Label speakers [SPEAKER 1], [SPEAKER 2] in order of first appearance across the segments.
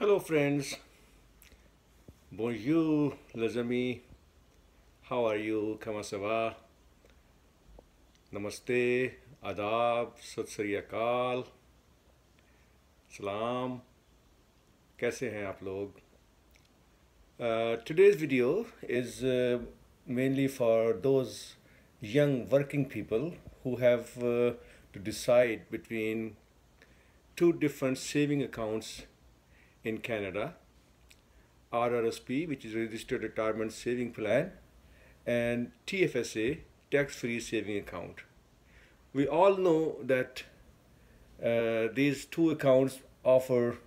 [SPEAKER 1] Hello, friends. Bonjour, les amis. How are you? Comment ça va? Namaste, adab, sat sri akal, salam. कैसे हैं आप लोग? Uh, today's video is uh, mainly for those young working people who have uh, to decide between two different saving accounts in Canada RRSP, which is Registered Retirement Saving Plan, and TFSA, Tax Free Saving Account. We all know that uh, these two accounts offer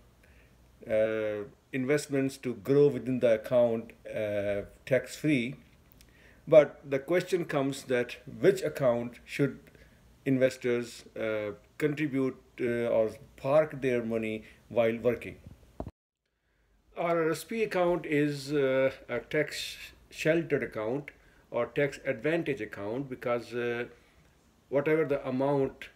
[SPEAKER 1] uh, investments to grow within the account uh, tax free. But the question comes that which account should investors uh, contribute uh, or park their money while working? RRSP account is uh, a tax sheltered account or tax advantage account because uh, whatever the amount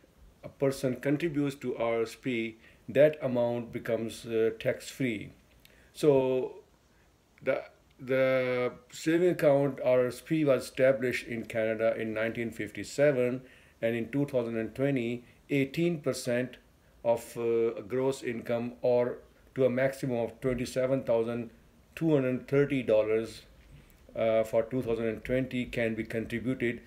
[SPEAKER 1] a person contributes to RSP, that amount becomes uh, tax free. So the the saving account RSP was established in Canada in 1957 and in 2020 18% of uh, gross income or to a maximum of $27,230 uh, for 2020 can be contributed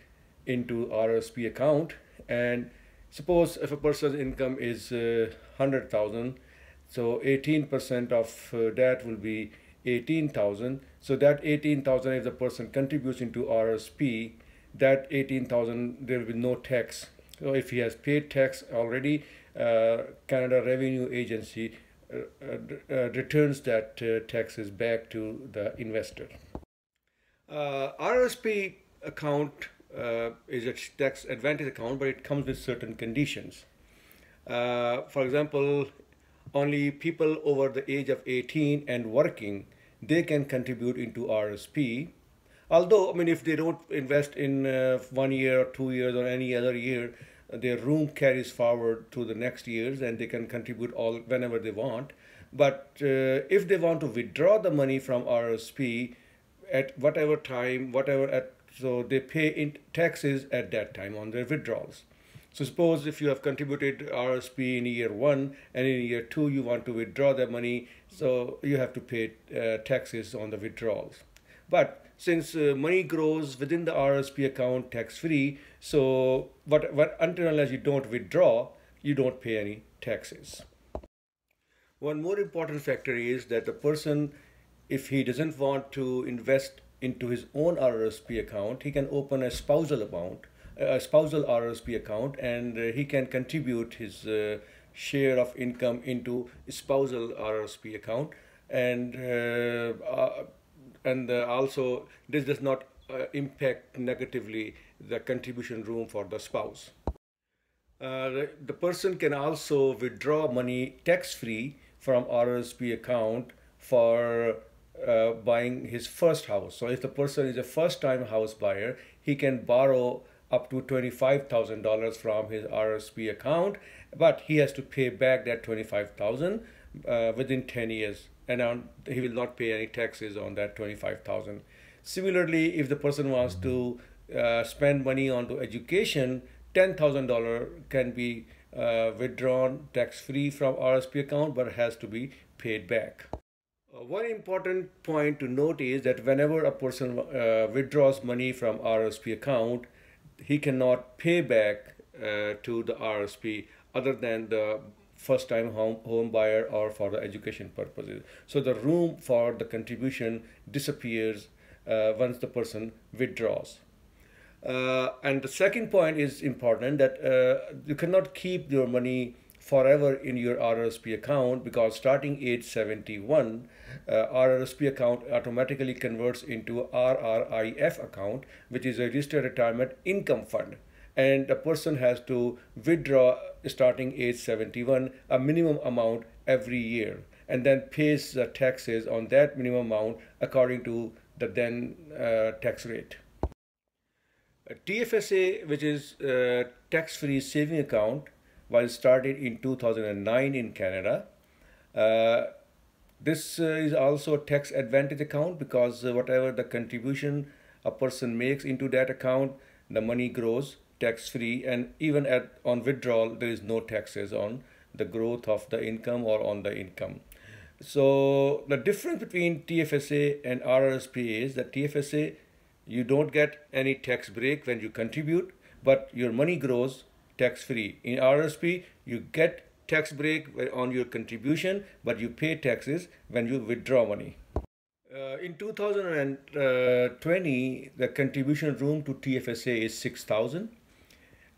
[SPEAKER 1] into RSP account. And suppose if a person's income is uh, 100,000 so 18% of uh, that will be 18,000 so that 18,000 if the person contributes into RSP that 18,000 there will be no tax. So if he has paid tax already uh, Canada Revenue Agency Uh, uh, uh, returns that uh, taxes back to the investor. RSP account is a tax advantage account, but it comes with certain conditions. for example, only people over the age of 18 and working, they can contribute into RSP. Although, I mean, if they don't invest in uh, one year or two years or any other year, their room carries forward to the next years and they can contribute all whenever they want. But uh, if they want to withdraw the money from RSP at whatever time, whatever at so they pay in taxes at that time on their withdrawals. So suppose if you have contributed RSP in year one and in year two you want to withdraw that money, so you have to pay uh, taxes on the withdrawals. But since uh, money grows within the RSP account tax free, so but, but until unless you don't withdraw, you don't pay any taxes. One more important factor is that the person, if he doesn't want to invest into his own RSP account, he can open a spousal account, a spousal RSP account, and uh, he can contribute his uh, share of income into spousal RSP account, and uh, uh and uh, also this does not uh, impact negatively the contribution room for the spouse. Uh, the person can also withdraw money tax free from RSP account for uh, buying his first house. So if the person is a first time house buyer, he can borrow up to $25,000 from his RSP account, but he has to pay back that 25,000 uh, within 10 years and on, he will not pay any taxes on that 25,000. Similarly, if the person wants to uh, spend money onto education, $10,000 can be uh, withdrawn tax free from RSP account but has to be paid back. Uh, one important point to note is that whenever a person uh, withdraws money from RSP account, he cannot pay back uh, to the RSP other than the first time home, home buyer or for the education purposes. So the room for the contribution disappears uh, once the person withdraws. Uh, and the second point is important that uh, you cannot keep your money forever in your RRSP account because starting age 71, uh, RRSP account automatically converts into RRIF account, which is a registered retirement income fund. And the person has to withdraw starting age 71 a minimum amount every year and then pays the taxes on that minimum amount according to the then uh, tax rate. TFSA, which is a tax-free saving account, was started in 2009 in Canada. Uh, This uh, is also a tax advantage account because uh, whatever the contribution a person makes into that account, the money grows tax free and even at on withdrawal there is no taxes on the growth of the income or on the income. So the difference between TFSA and RRSP is that TFSA you don't get any tax break when you contribute, but your money grows tax free. In RRSP you get tax break on your contribution, but you pay taxes when you withdraw money. Uh, in 2020, the contribution room to TFSA is 6,000.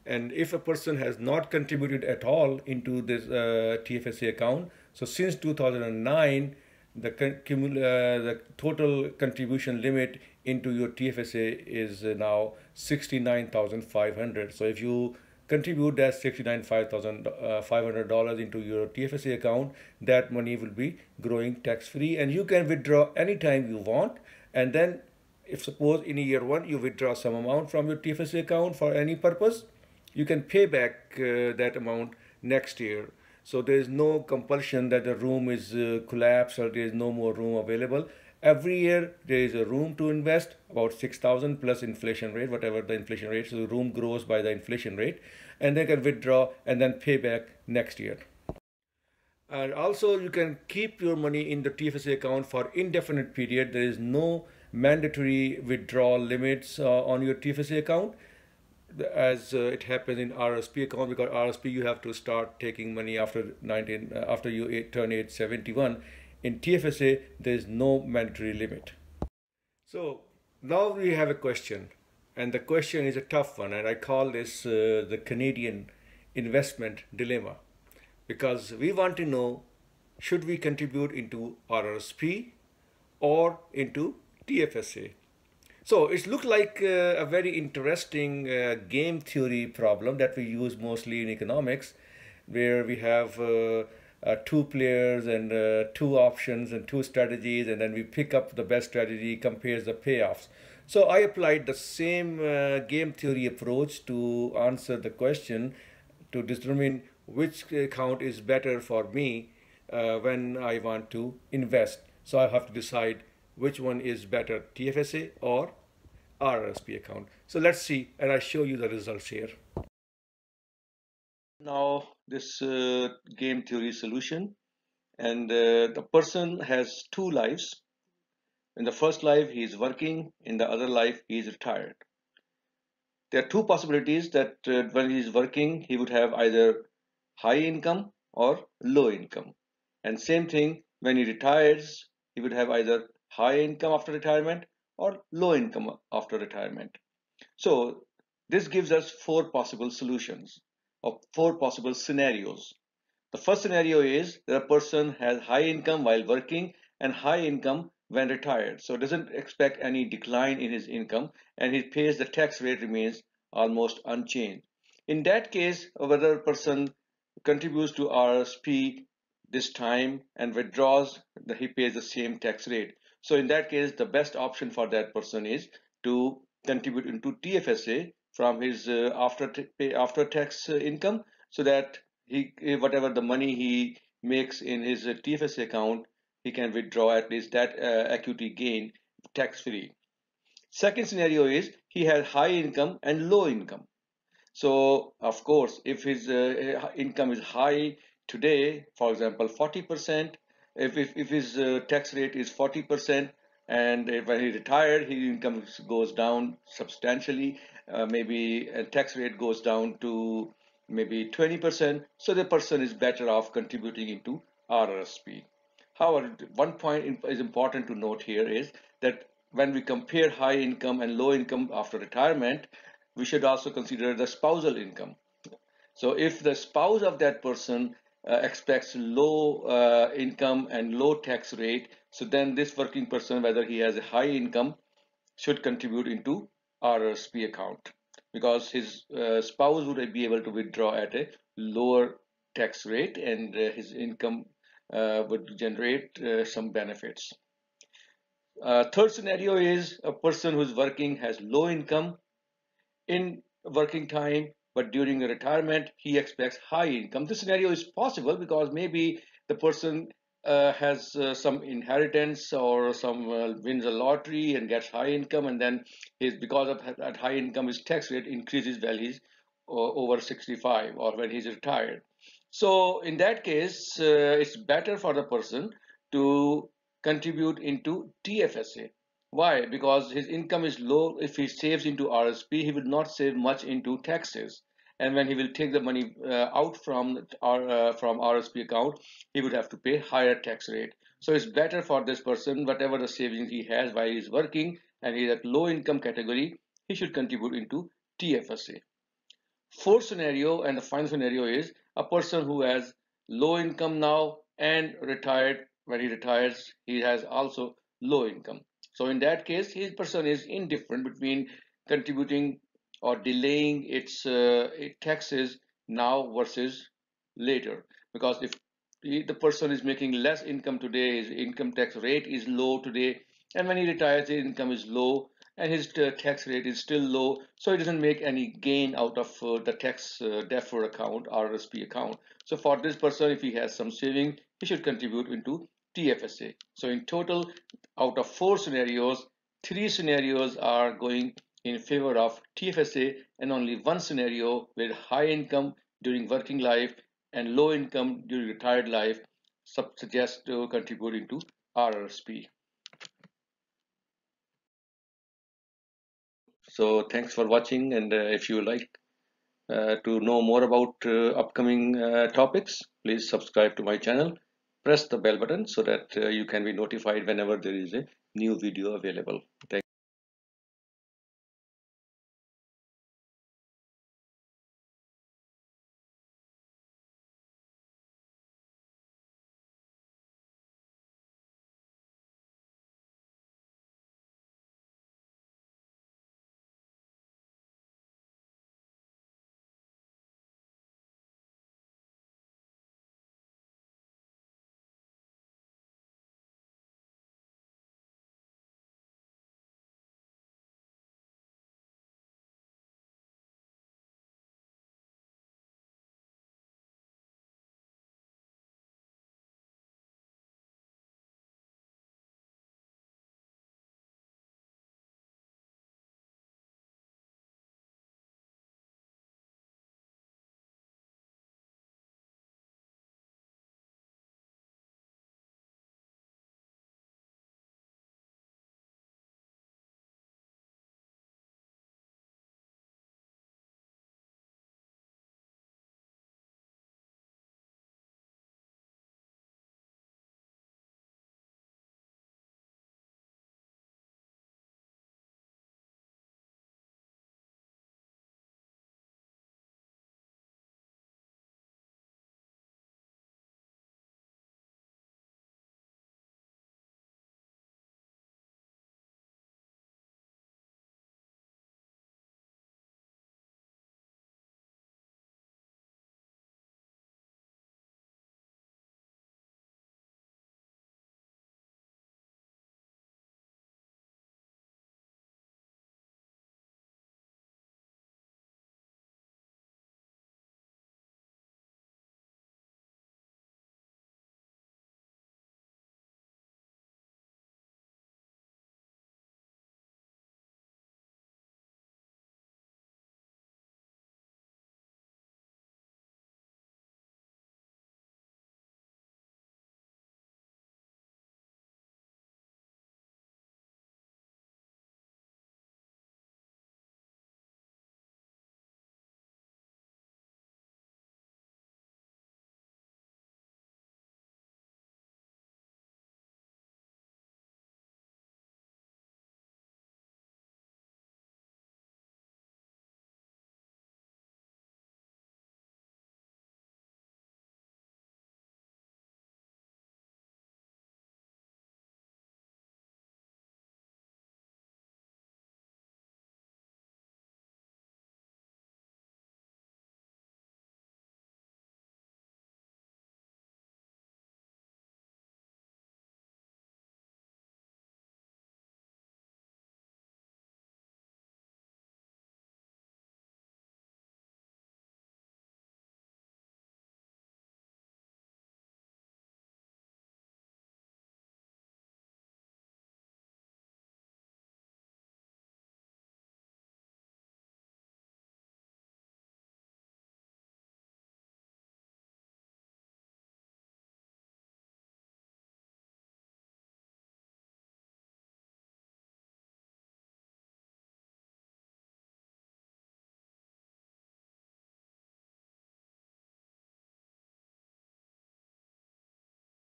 [SPEAKER 1] And if a person has not contributed at all into this uh, TFSA account, so since 2009, the, uh, the total contribution limit into your TFSA is now 69,500. So if you contribute that $69,500 uh, into your TFSA account, that money will be growing tax free and you can withdraw anytime you want. And then if suppose in year one you withdraw some amount from your TFSA account for any purpose, you can pay back uh, that amount next year. So there is no compulsion that the room is uh, collapsed or there is no more room available. Every year there is a room to invest about 6,000 plus inflation rate, whatever the inflation rate. So the room grows by the inflation rate and they can withdraw and then pay back next year. And also you can keep your money in the TFSA account for indefinite period. There is no mandatory withdrawal limits uh, on your TFSA account as uh, it happens in RSP account because RSP you have to start taking money after 19 uh, after you turn age 71 in TFSA, there is no mandatory limit. So now we have a question, and the question is a tough one, and I call this uh, the Canadian investment dilemma because we want to know should we contribute into RRSP or into TFSA. So it looked like uh, a very interesting uh, game theory problem that we use mostly in economics, where we have uh, uh, two players and uh, two options and two strategies, and then we pick up the best strategy, compares the payoffs. So I applied the same uh, game theory approach to answer the question to determine which account is better for me when I want to invest. So I have to decide which one is better, TFSA or RRSP account. So let's see, and I show you the results here. Now this uh, game theory solution and uh, the person has two lives. In the first life he is working, in the other life he is retired. There are two possibilities that uh, when he is working he would have either high income or low income. And same thing when he retires he would have either high income after retirement or low income after retirement. So this gives us four possible solutions or four possible scenarios. The first scenario is that a person has high income while working and high income when retired. So doesn't expect any decline in his income and he pays the tax rate remains almost unchanged. In that case, whether a person contributes to RSP this time and withdraws, he pays the same tax rate. So in that case, the best option for that person is to contribute into TFSA from his uh, after after tax uh, income so that he whatever the money he makes in his uh, TFS account he can withdraw at least that equity gain tax free second scenario is he has high income and low income. So of course if his uh, income is high today for example 40% if, if, if his uh, tax rate is 40% and if, when he retired his income goes down substantially uh, maybe a tax rate goes down to maybe 20% so the person is better off contributing into RRSP. However, one point is important to note here is that when we compare high income and low income after retirement, we should also consider the spousal income. So if the spouse of that person uh, expects low uh, income and low tax rate, so then this working person, whether he has a high income, should contribute into RRSP account because his uh, spouse would be able to withdraw at a lower tax rate and uh, his income uh, would generate uh, some benefits. Third scenario is a person who's working has low income in working time but during retirement he expects high income. This scenario is possible because maybe the person uh, has uh, some inheritance or some uh, wins a lottery and gets high income and then his because of that high income his tax rate increases while he's over 65 or when he's retired so in that case uh, it's better for the person to contribute into TFSA why? Because his income is low. If he saves into RSP he will not save much into taxes. And when he will take the money uh, out from our uh, from RSP account he would have to pay higher tax rate. So it's better for this person whatever the savings he has while he's working and he's at low income category he should contribute into TFSA fourth scenario and the final scenario is a person who has low income now and retired. When he retires he has also low income so in that case his person is indifferent between contributing or delaying its uh, taxes now versus later. Because if the person is making less income today his income tax rate is low today and when he retires his income is low and his uh, tax rate is still low so he doesn't make any gain out of uh, the tax uh, account RSP account. So for this person if he has some saving he should contribute into TFSA so in total out of four scenarios three scenarios are going in favor of TFSA and only one scenario where high income during working life and low income during retired life suggests to contributing to RRSP. So thanks for watching and uh, if you like uh, to know more about uh, upcoming uh, topics, please subscribe to my channel. Press the bell button so that uh, you can be notified whenever there is a new video available. Thank